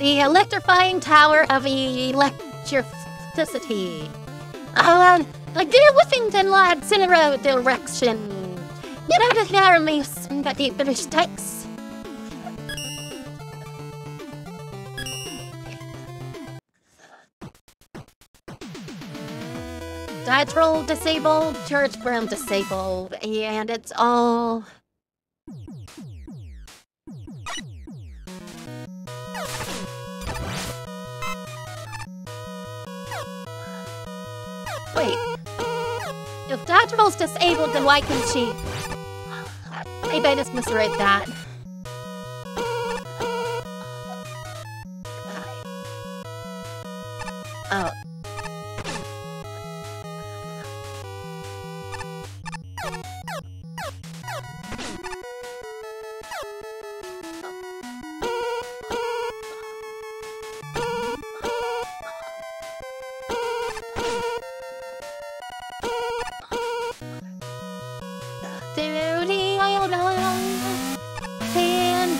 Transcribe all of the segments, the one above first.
The electrifying tower of electricity. Oh, the dear Whiffington lads in a row direction. Out of here, miss, but the British text. Diatrol disabled, Church Broom disabled, and it's all... Wait. If Diatrol's disabled, then why can she... I just misread that.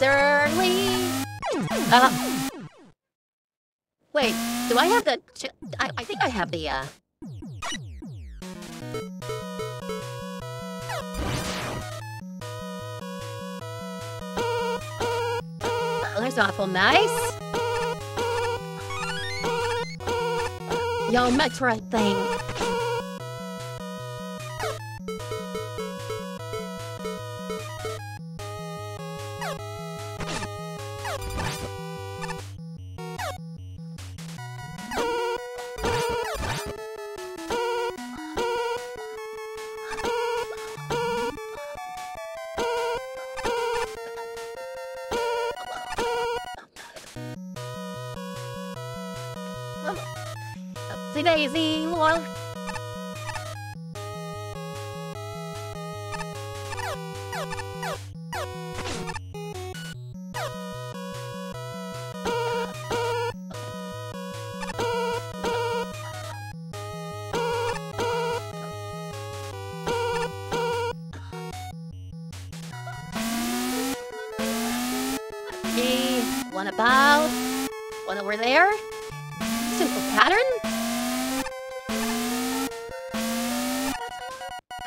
Uh, wait, do I have the? I, I think I have the. Uh, oh, that's awful nice. Yo, Metroid thing. Okay, one about, one over there. Simple pattern.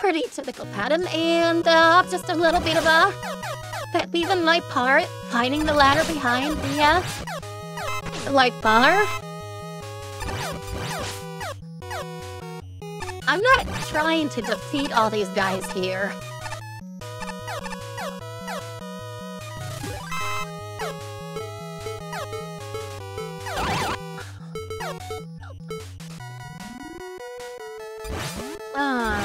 Pretty typical pattern, and uh, just a little bit of a peeve on my part, finding the ladder behind the, uh, bar. I'm not trying to defeat all these guys here. Ah.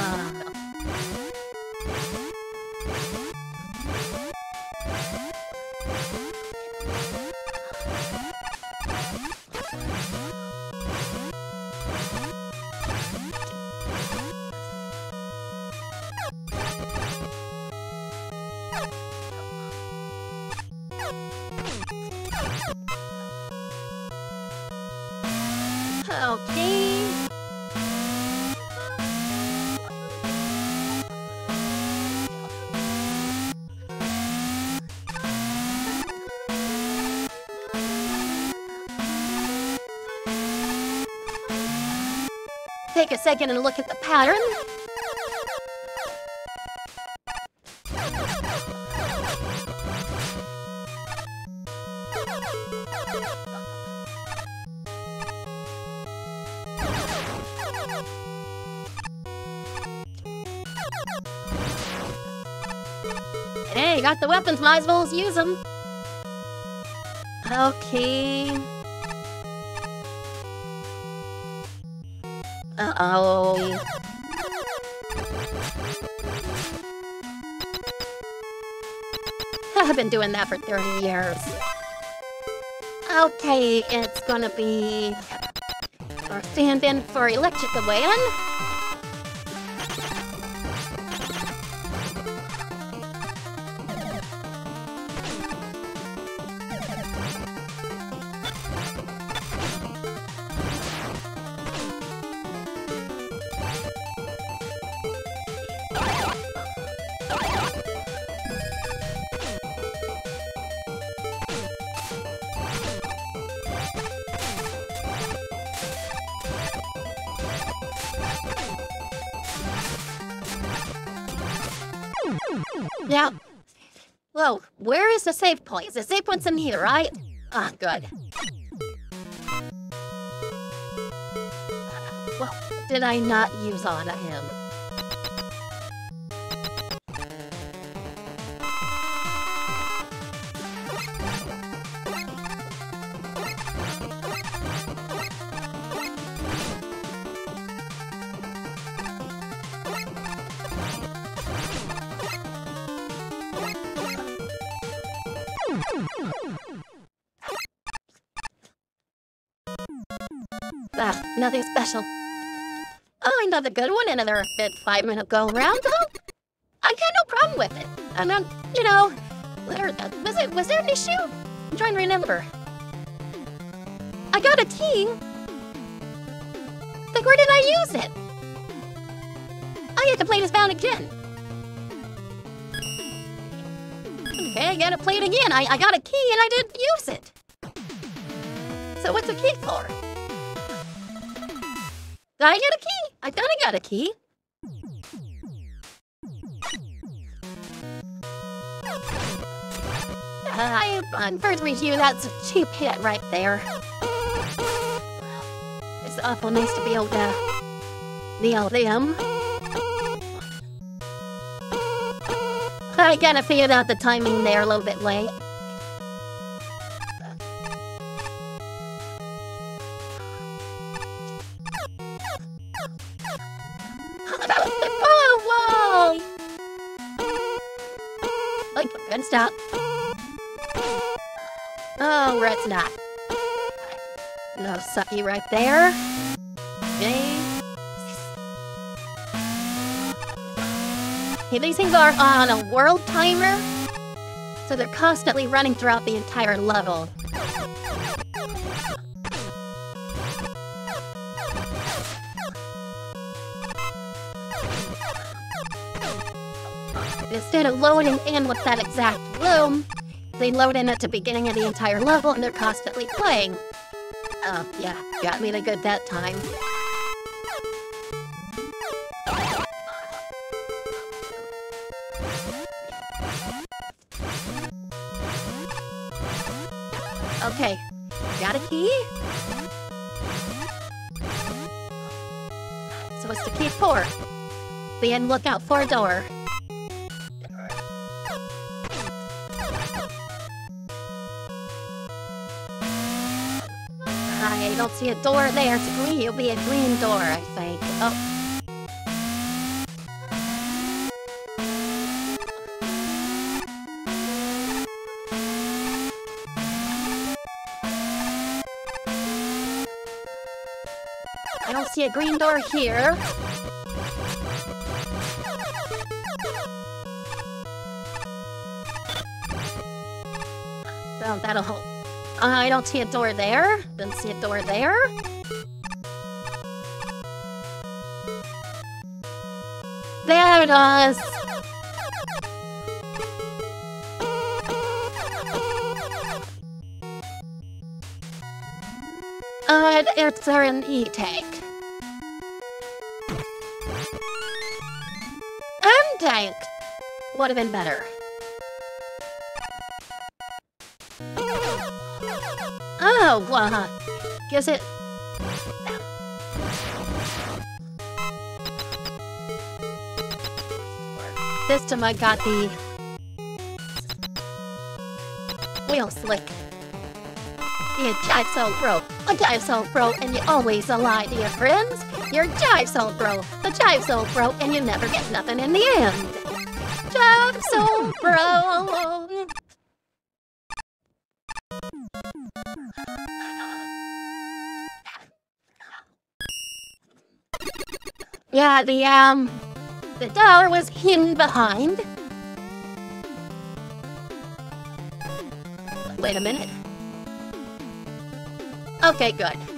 Take a second and look at the pattern. Hey, got the weapons, might as well use them. Okay. Uh-oh. I've been doing that for 30 years. Okay, it's gonna be uh, our stand-in for Electric Wayland. Yeah. Whoa, where is the save point? The save point's in here, right? Ah, good. Well, did I not use on him? Ah, nothing special. Oh, another good one, another bit five minute go round though. I got no problem with it. And then, you know, there, uh, was it was there an issue? I'm trying to remember. I got a key. Like where did I use it? I had to play this bound again. Okay, I gotta play it again. I, I got a key and I didn't use it. So what's a key for? Did I get a key? I thought I got a key. I, on first review, that's a cheap hit right there. It's awful nice to be able to nail them. I kind of figured out the timing there a little bit late. Stop. Oh, it's not. No sucky right there. Okay. Okay, these things are on a world timer, so they're constantly running throughout the entire level. Instead of loading in with that exact room, they load in at the beginning of the entire level and they're constantly playing. Oh, yeah, got me the good that time. Okay, got a key? So it's the key for? Be in lookout for a door. I don't see a door there. It's green. It'll be a green door, I think. Oh. I don't see a green door here. Oh, that'll help. I don't see a door there. Don't see a door there. There it is. Uh, it's an e-tank. M-tank! Would have been better. Oh, uh, guess it... This time I got the... Wheel slick. You jive bro, a jive bro, and you always a lie to your friends. You're jive bro, the jive bro, and you never get nothing in the end. Jive bro. Yeah, the, um, the door was hidden behind. Wait a minute. Okay, good.